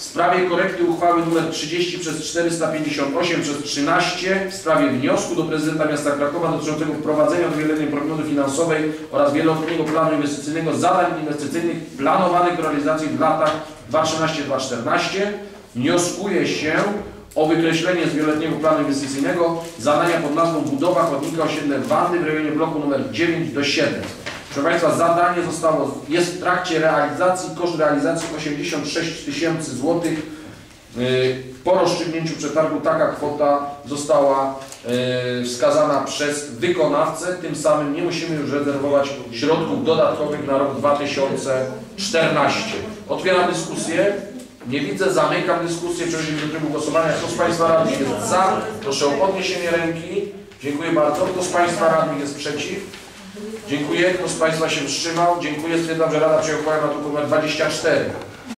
w sprawie korekty uchwały nr 30 przez 458 przez 13 w sprawie wniosku do prezydenta miasta Krakowa dotyczącego wprowadzenia do wieloletniej prognozy finansowej oraz wieloletniego planu inwestycyjnego zadań inwestycyjnych planowanych do realizacji w latach 2013-2014 wnioskuje się o wykreślenie z wieloletniego planu inwestycyjnego zadania pod nazwą budowa chodnika osiedle Wandy w rejonie bloku nr 9 do 7. Proszę Państwa, zadanie zostało, jest w trakcie realizacji, koszt realizacji 86 tysięcy złotych. Yy, Po rozstrzygnięciu przetargu taka kwota została yy, wskazana przez wykonawcę, tym samym nie musimy już rezerwować środków dodatkowych na rok 2014. Otwieram dyskusję. Nie widzę, zamykam dyskusję, przechodzimy do trybu głosowania. Kto z Państwa radnych jest za? Proszę o podniesienie ręki. Dziękuję bardzo. Kto z Państwa radnych jest przeciw? Dziękuję. Kto z Państwa się wstrzymał? Dziękuję. Stwierdzam, że Rada przyjęła uchwałę na druk nr 24.